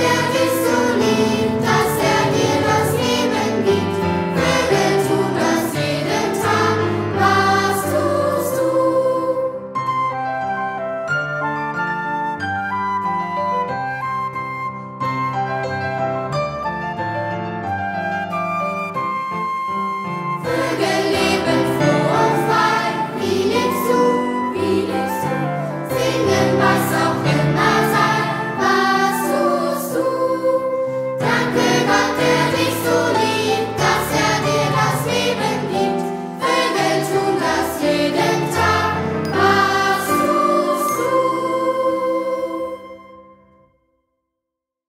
down to